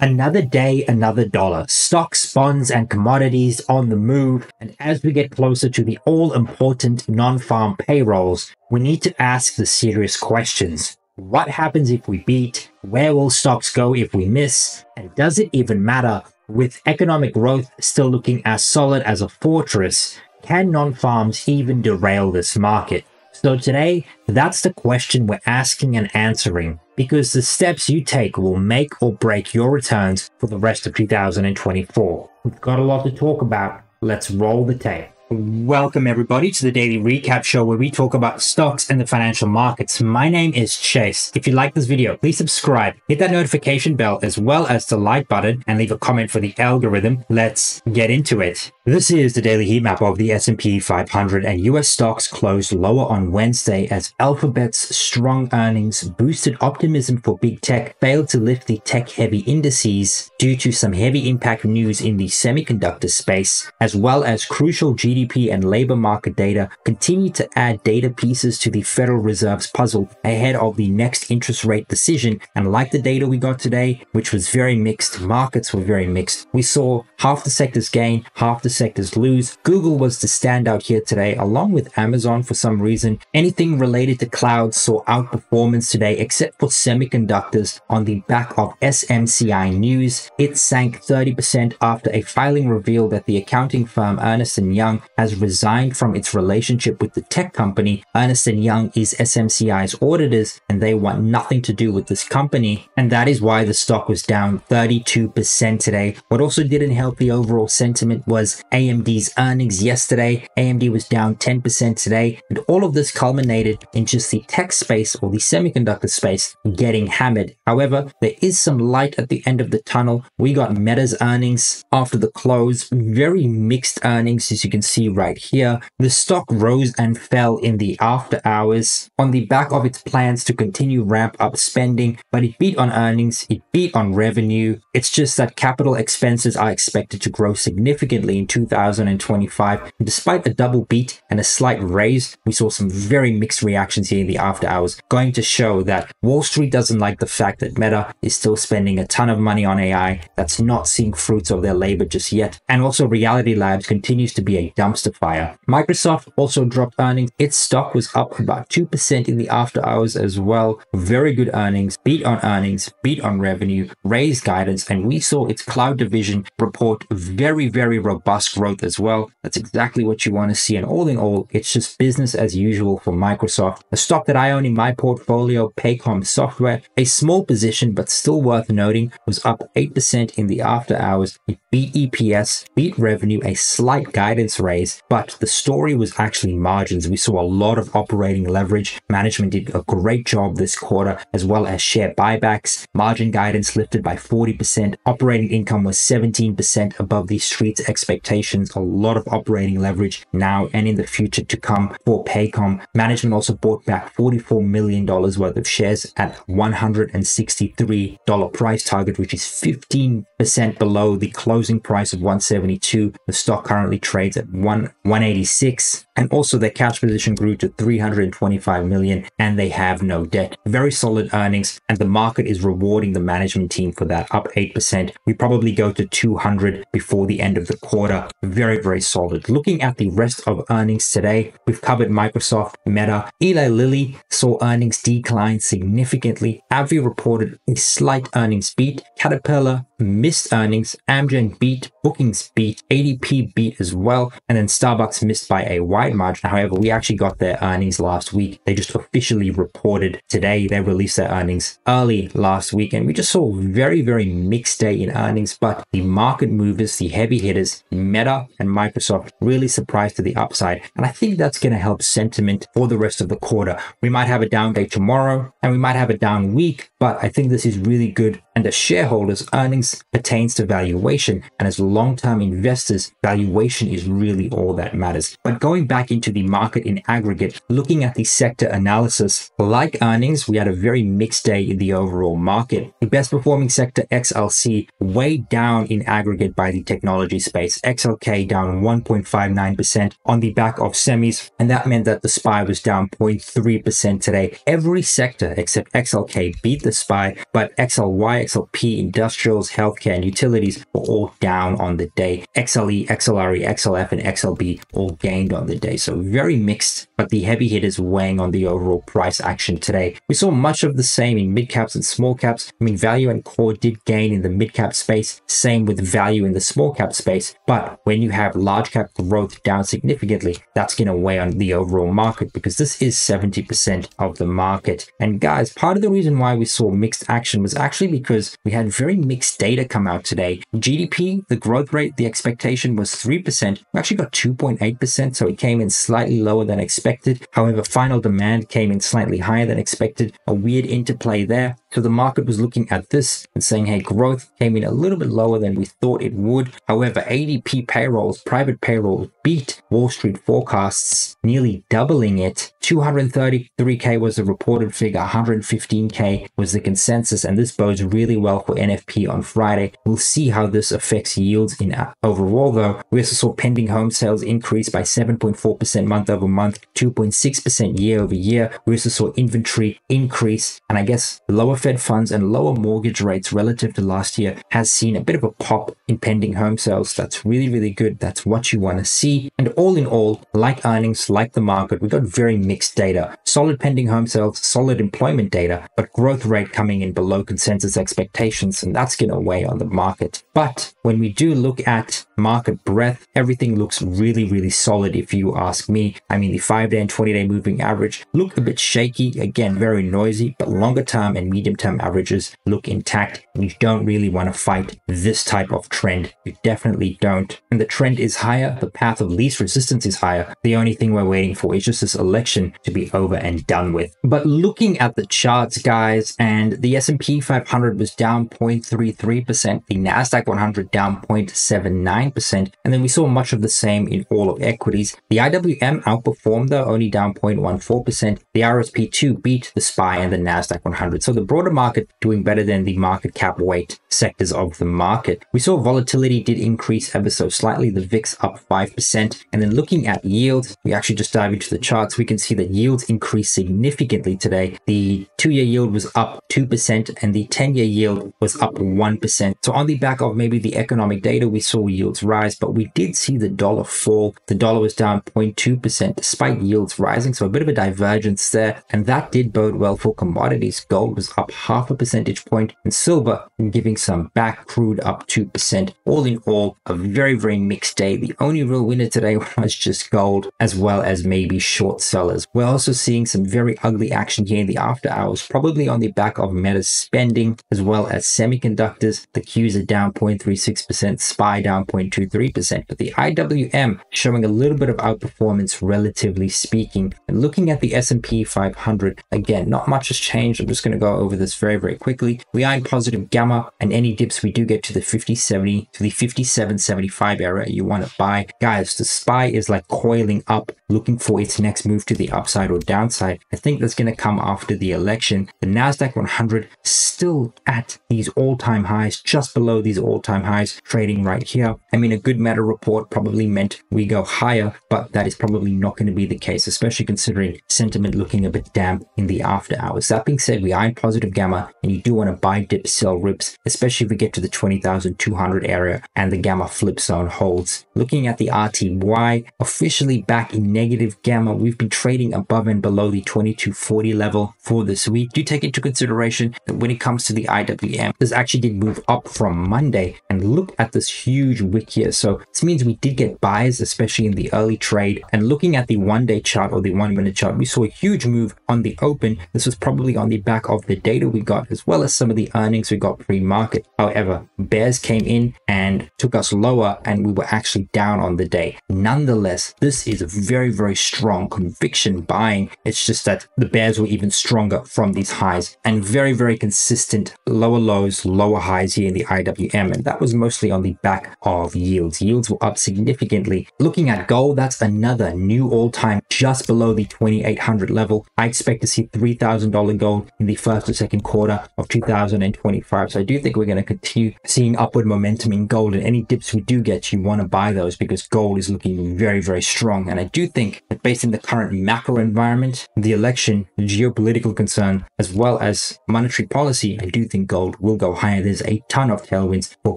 Another day, another dollar. Stocks, bonds, and commodities on the move. And as we get closer to the all important non farm payrolls, we need to ask the serious questions. What happens if we beat? Where will stocks go if we miss? And does it even matter? With economic growth still looking as solid as a fortress, can non farms even derail this market? So today, that's the question we're asking and answering because the steps you take will make or break your returns for the rest of 2024. We've got a lot to talk about. Let's roll the tape. Welcome everybody to the daily recap show where we talk about stocks and the financial markets. My name is Chase. If you like this video, please subscribe, hit that notification bell as well as the like button and leave a comment for the algorithm. Let's get into it. This is the daily heat map of the S&P 500 and US stocks closed lower on Wednesday as Alphabet's strong earnings boosted optimism for big tech failed to lift the tech-heavy indices due to some heavy impact news in the semiconductor space as well as crucial GDP GDP and labor market data continue to add data pieces to the Federal Reserve's puzzle ahead of the next interest rate decision. And like the data we got today, which was very mixed, markets were very mixed. We saw half the sectors gain, half the sectors lose. Google was the standout here today, along with Amazon for some reason. Anything related to cloud saw outperformance today, except for semiconductors on the back of SMCI news. It sank 30% after a filing revealed that the accounting firm Ernst & Young has resigned from its relationship with the tech company. Ernst & Young is SMCI's auditors and they want nothing to do with this company. And that is why the stock was down 32% today. What also didn't help the overall sentiment was AMD's earnings yesterday. AMD was down 10% today. And all of this culminated in just the tech space or the semiconductor space getting hammered. However, there is some light at the end of the tunnel. We got Meta's earnings after the close. Very mixed earnings as you can see right here, the stock rose and fell in the after hours on the back of its plans to continue ramp up spending, but it beat on earnings, it beat on revenue. It's just that capital expenses are expected to grow significantly in 2025. despite a double beat and a slight raise, we saw some very mixed reactions here in the after hours, going to show that Wall Street doesn't like the fact that Meta is still spending a ton of money on AI that's not seeing fruits of their labor just yet. And also Reality Labs continues to be a fire. Microsoft also dropped earnings. Its stock was up about 2% in the after hours as well. Very good earnings, beat on earnings, beat on revenue, raised guidance, and we saw its cloud division report very, very robust growth as well. That's exactly what you want to see. And all in all, it's just business as usual for Microsoft. A stock that I own in my portfolio, Paycom Software, a small position, but still worth noting, was up 8% in the after hours. It beat EPS, beat revenue, a slight guidance raise but the story was actually margins. We saw a lot of operating leverage. Management did a great job this quarter, as well as share buybacks. Margin guidance lifted by 40%. Operating income was 17% above the street's expectations. A lot of operating leverage now and in the future to come for Paycom. Management also bought back $44 million worth of shares at $163 price target, which is 15% below the closing price of 172. The stock currently trades at 1 186 and also their cash position grew to 325 million and they have no debt. Very solid earnings and the market is rewarding the management team for that up 8%. We probably go to 200 before the end of the quarter. Very, very solid. Looking at the rest of earnings today, we've covered Microsoft, Meta, Eli Lilly saw earnings decline significantly. AbbVie reported a slight earnings beat. Caterpillar missed earnings. Amgen beat, bookings beat, ADP beat as well. And then Starbucks missed by a wide margin. However, we actually got their earnings last week. They just officially reported today. They released their earnings early last week. And we just saw a very, very mixed day in earnings. But the market movers, the heavy hitters, Meta and Microsoft really surprised to the upside. And I think that's going to help sentiment for the rest of the quarter. We might have a down day tomorrow and we might have a down week, but I think this is really good. And as shareholders, earnings pertains to valuation. And as long-term investors, valuation is really all that matters. But going back into the market in aggregate, looking at the sector analysis, like earnings, we had a very mixed day in the overall market. The best performing sector, XLC, weighed down in aggregate by the technology space. XLK down 1.59% on the back of semis, and that meant that the SPY was down 0.3% today. Every sector except XLK beat the SPY, but XLY XLP, industrials, healthcare, and utilities were all down on the day. XLE, XLRE, XLF, and XLB all gained on the day. So very mixed, but the heavy hitters weighing on the overall price action today. We saw much of the same in mid caps and small caps. I mean, value and core did gain in the mid cap space, same with value in the small cap space. But when you have large cap growth down significantly, that's going to weigh on the overall market because this is 70% of the market. And guys, part of the reason why we saw mixed action was actually because we had very mixed data come out today. GDP, the growth rate, the expectation was 3%. We actually got 2.8%, so it came in slightly lower than expected. However, final demand came in slightly higher than expected. A weird interplay there. So the market was looking at this and saying, hey, growth came in a little bit lower than we thought it would. However, ADP payrolls, private payrolls beat Wall Street forecasts, nearly doubling it. 233K was the reported figure, 115K was the consensus, and this bodes really well for NFP on Friday. We'll see how this affects yields in uh, overall, though. We also saw pending home sales increase by 7.4% month over month, 2.6% year over year. We also saw inventory increase, and I guess lower Fed funds and lower mortgage rates relative to last year has seen a bit of a pop in pending home sales. That's really, really good. That's what you want to see. And all in all, like earnings, like the market, we got very mixed data. Solid pending home sales, solid employment data, but growth rate coming in below consensus expectations, and that's going to weigh on the market. But when we do look at market breadth, everything looks really, really solid if you ask me. I mean, the 5 day and 20 day moving average look a bit shaky, again, very noisy, but longer term and medium term averages look intact. You don't really want to fight this type of trend. You definitely don't. And the trend is higher, the path of least resistance is higher. The only thing we're waiting for is just this election to be over and done with. But looking at the charts, guys, and the S&P 500 was down 0.33%, the Nasdaq 100 down 0.79%, and then we saw much of the same in all of equities. The IWM outperformed though, only down 0.14%. The RSP2 beat the SPY and the Nasdaq 100. So the broader market doing better than the market cap weight sectors of the market. We saw volatility did increase ever so slightly. The VIX up 5%. And then looking at yields, we actually just dive into the charts. We can see that yields increased significantly today. The two-year yield was up 2% and the 10-year yield was up 1%. So on the back of maybe the economic data, we saw yields rise, but we did see the dollar fall. The dollar was down 0.2% despite yields rising. So a bit of a divergence there. And that did bode well for commodities. Gold was up half a percentage point and silver giving some back crude up 2%. All in all, a very, very mixed day. The only real winner today was just gold as well as maybe short sellers. We're also seeing some very ugly action here in the after hours, probably on the back of Meta's spending as well as semiconductors. The Qs are down 0.36%, SPY down 0.23%, but the IWM showing a little bit of outperformance relatively speaking. And looking at the S&P 500, again, not much has changed. I'm just going to go over this very, very quickly. We are in positive gamma and any dips we do get to the 5070 to the 5775 area you want to buy. Guys, the SPY is like coiling up looking for its next move to the upside or downside. I think that's going to come after the election. The NASDAQ 100 still at these all-time highs, just below these all-time highs, trading right here. I mean, a good meta report probably meant we go higher, but that is probably not going to be the case, especially considering sentiment looking a bit damp in the after hours. That being said, we are in positive gamma and you do want to buy dip, sell rips, especially if we get to the 20,200 area and the gamma flip zone holds. Looking at the RTY, officially back in negative gamma, we've been trading above and below the 2240 level for this week. Do take into consideration that when it comes to the IWM, this actually did move up from Monday and look at this huge wick here. So this means we did get buys, especially in the early trade. And looking at the one day chart or the one minute chart, we saw a huge move on the open. This was probably on the back of the data we got, as well as some of the earnings we got pre-market. However, bears came in and took us lower and we were actually down on the day. Nonetheless, this is a very, very strong conviction buying. It's just that the bears were even stronger from these highs and very, very consistent lower lows, lower highs here in the IWM. And that was mostly on the back of yields. Yields were up significantly. Looking at gold, that's another new all-time just below the 2800 level. I expect to see $3,000 gold in the first or second quarter of 2025. So I do think we're going to continue seeing upward momentum in gold and any dips we do get, you want to buy those because gold is looking very, very strong. And I do think that based on the current macro environment, the election, the geopolitical concern, as well as monetary policy, I do think gold will go higher. There's a ton of tailwinds for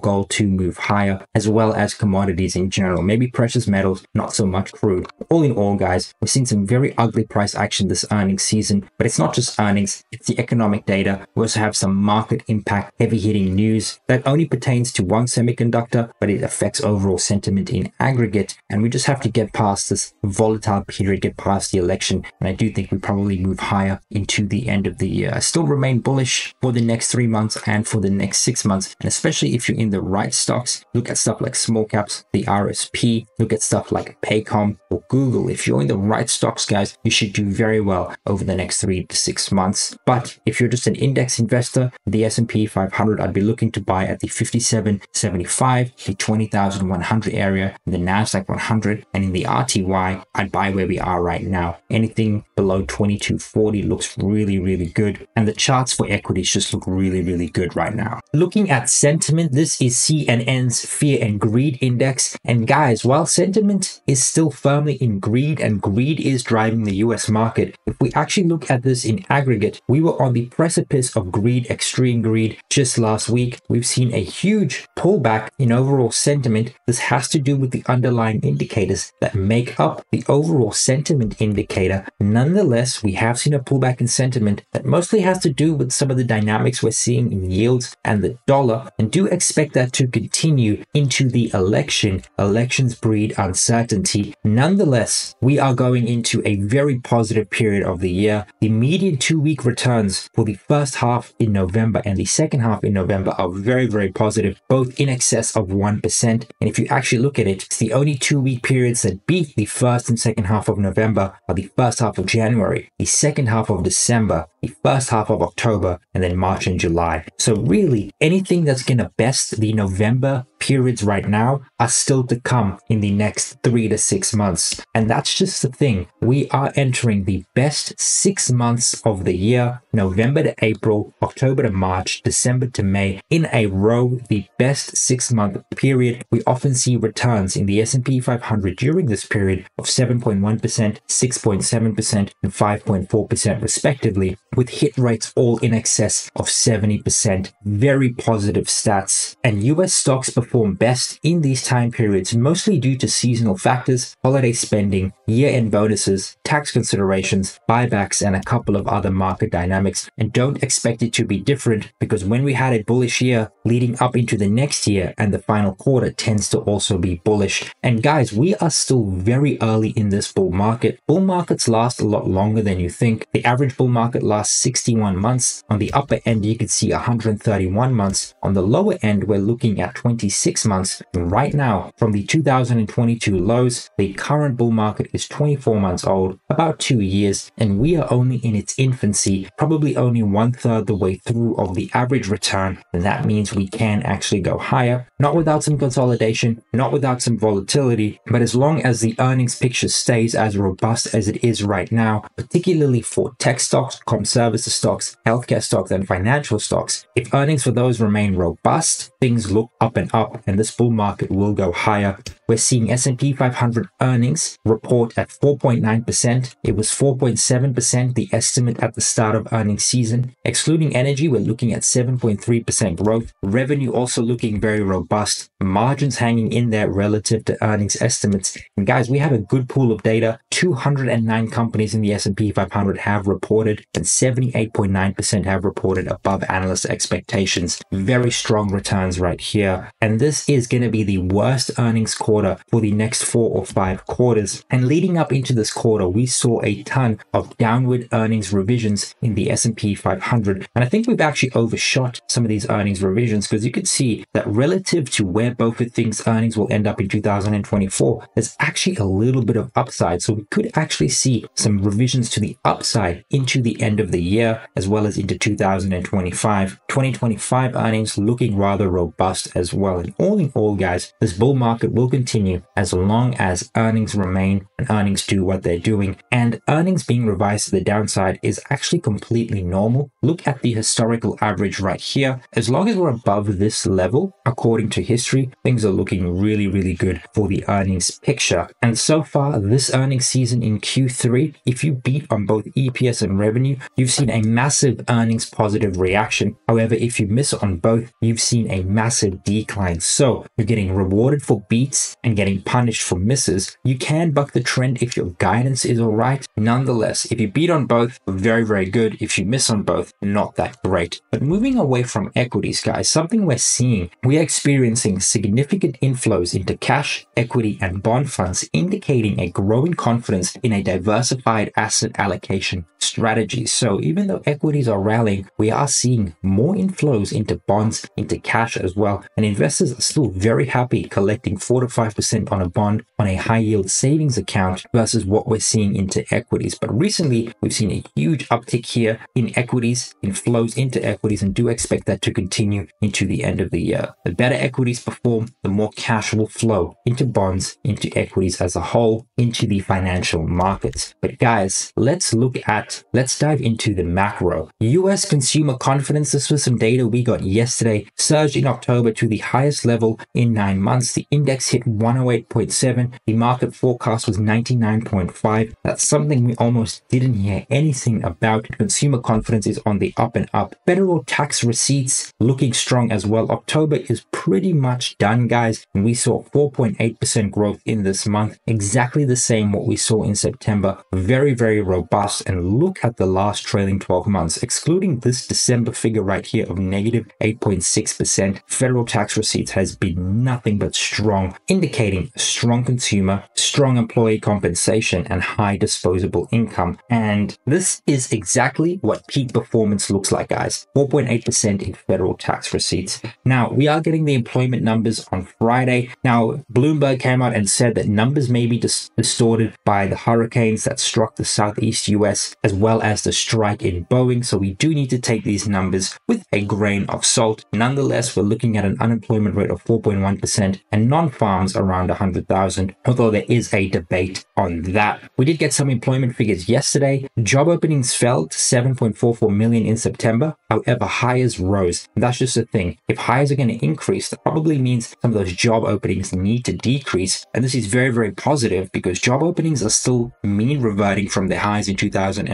gold to move higher, as well as commodities in general. Maybe precious metals, not so much crude. All in all, guys, we've seen some very ugly price action this earnings season, but it's not just earnings, it's the economic data. We also have some market impact, heavy hitting news that only pertains to one semiconductor, but it affects overall sentiment in aggregate. And we just have to get past this volatile period, get past the election. And I do think we probably move higher into the end of the year. I still remain bullish for the next three months and for the next six months. And especially if you're in the right stocks, look at stuff like small caps, the RSP, look at stuff like Paycom or Google. If you're in the right stocks, guys, you should do very well over the next three to six months. But if you're just an index investor, the S&P 500, I'd be looking to buy at the 57.75, the 20,100 area, the NASDAQ 100, and in the RTY, I'd buy where we are right now. Anything below 2240 looks really, really good. And the charts for equities just look really, really good right now. Looking at sentiment, this is CNN's Fear and Greed Index. And guys, while sentiment is still firmly in greed and greed is driving the US market, if we actually look at this in aggregate, we were on the precipice of greed, extreme greed just last week. We've seen a huge pullback in overall sentiment. This has to do with the underlying indicators that make up the overall sentiment indicator. Nonetheless, we have seen a pullback in sentiment that mostly has to do with some of the dynamics we're seeing in yields and the dollar, and do expect that to continue into the election. Elections breed uncertainty. Nonetheless, we are going into a very positive period of the year. The median two week returns for the first half in November and the second half in November are very, very positive, both in excess of 1%. And if you actually look at it, it's the only two week periods that beat the first and second half of November are the first half of January, the second half of December, the first half of October, and then March and July. So really, anything that's going to best the November periods right now are still to come in the next three to six months. And that's just the thing. We are entering the best six months of the year, November to April, October to March, December to May, in a row, the best six month period. We often see returns in the S&P 500 during this period of 7.1%, 6.7%, and 5.4% respectively with hit rates all in excess of 70%. Very positive stats. And US stocks perform best in these time periods, mostly due to seasonal factors, holiday spending, year end bonuses, tax considerations, buybacks, and a couple of other market dynamics. And don't expect it to be different because when we had a bullish year leading up into the next year and the final quarter tends to also be bullish. And guys, we are still very early in this bull market. Bull markets last a lot longer than you think. The average bull market lasts 61 months. On the upper end, you could see 131 months. On the lower end, we're looking at 26 months. And right now, from the 2022 lows, the current bull market is 24 months old, about two years, and we are only in its infancy, probably only one third the way through of the average return. And that means we can actually go higher, not without some consolidation, not without some volatility, but as long as the earnings picture stays as robust as it is right now, particularly for tech stocks, com services stocks, healthcare stocks, and financial stocks. If earnings for those remain robust, things look up and up, and this bull market will go higher. We're seeing S&P 500 earnings report at 4.9%. It was 4.7% the estimate at the start of earnings season. Excluding energy, we're looking at 7.3% growth. Revenue also looking very robust. Margins hanging in there relative to earnings estimates. And guys, we have a good pool of data. 209 companies in the S&P 500 have reported and 78.9% have reported above analyst expectations. Very strong returns right here. And this is going to be the worst earnings quarter for the next four or five quarters. And leading up into this quarter, we saw a ton of downward earnings revisions in the S&P 500. And I think we've actually overshot some of these earnings revisions because you could see that relative to where Beaufort thinks earnings will end up in 2024, there's actually a little bit of upside. So we could actually see some revisions to the upside into the end of the year as well as into 2025. 2025 earnings looking rather robust as well. And all in all, guys, this bull market will continue as long as earnings remain and earnings do what they're doing. And earnings being revised to the downside is actually completely normal. Look at the historical average right here. as long as we're above this level, according to history, things are looking really, really good for the earnings picture. And so far, this earnings season in Q3, if you beat on both EPS and revenue, you've seen a massive earnings positive reaction. However, if you miss on both, you've seen a massive decline. So you're getting rewarded for beats and getting punished for misses. You can buck the trend if your guidance is all right. Nonetheless, if you beat on both, very, very good. If you miss on both, not that great. But moving away from equities, guys, something we're seeing, we're experiencing significant inflows into cash, equity, and bond funds, indicating a growing confidence in a diversified asset allocation strategy. So even though equities are rallying, we are seeing more inflows into bonds, into cash as well. And investors are still very happy collecting 4 to 5% on a bond on a high yield savings account versus what we're seeing into equities. But recently, we've seen a huge uptick here in equities, in flows into equities, and do expect that to continue into the end of the year. The better equities perform, the more cash will flow into bonds, into equities as a whole, into the financial markets. But guys, let's look at, let's dive into the macro. US consumer confidence, this was some data we got yesterday, surged in October to the highest level in nine months. The index hit 108.7. The market forecast was 99.5. That's something we almost didn't hear anything about. Consumer confidence is on the up and up. Federal tax receipts looking strong as well. October is pretty much done, guys. And we saw 4.8% growth in this month. Exactly the same what we saw in September. Very, very robust. And look at the last trailing 12 months, excluding this December figure right here of negative 8.6%. Federal tax receipts has been nothing but strong, indicating strong consumer, strong employee compensation, and high disposable income. And this is exactly what peak performance looks like, guys. 4.8% in federal tax receipts. Now, we are getting the employment numbers on Friday. Now, Bloomberg came out and said that numbers may be dis- distorted by the hurricanes that struck the southeast US, as well as the strike in Boeing. So we do need to take these numbers with a grain of salt. Nonetheless, we're looking at an unemployment rate of 4.1% and non-farms around 100,000, although there is a debate on that. We did get some employment figures yesterday. Job openings fell to 7.44 million in September. However, hires rose. And that's just the thing. If hires are going to increase, that probably means some of those job openings need to decrease. And this is very, very positive because job openings are still mean reverting from their highs in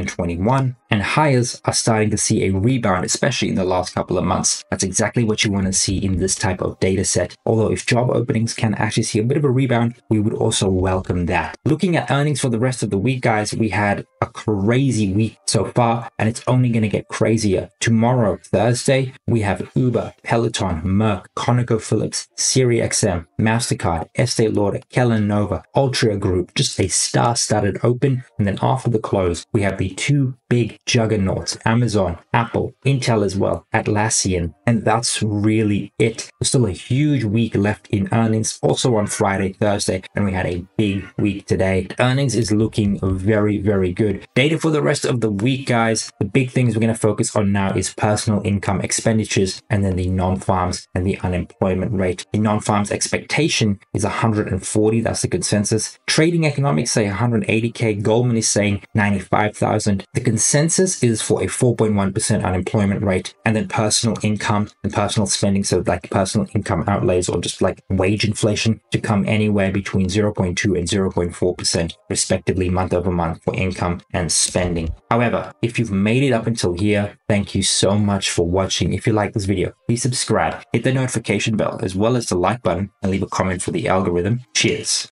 2021 and hires are starting to see a rebound, especially in the last couple of months. That's exactly what you want to see in this type of data set. Although if job openings can actually see a bit of a rebound, we would also welcome that. Looking at earnings for the rest of the week, guys, we had a crazy week so far, and it's only going to get crazier. Tomorrow, Thursday, we have Uber, Peloton, Merck, ConocoPhillips, SiriusXM, MasterCard, Estee Lauder, Kellanova, Altria Group, just a star-studded open. And then after the close, we have the two big juggernauts, Amazon, Apple, Intel as well, Atlassian, and that's really it. There's still a huge week left in earnings, also on Friday, Thursday, and we had a big week today. Earnings is looking very, very good. Data for the rest of the week, guys. The big things we're going to focus on now is personal income expenditures and then the non-farms and the unemployment rate. The non-farms expectation is 140, that's the consensus. Trading economics say 180k. Goldman is saying 95,000. The consensus is for a 4.1% unemployment rate and then personal income and personal spending. So like personal income outlays or just like wage inflation to come anywhere between 0.2 and 0.4% respectively month over month for income and spending. However, if you've made it up until here, thank you so much for watching. If you like this video, please subscribe, hit the notification bell as well as the like button and leave a comment for the algorithm. Cheers.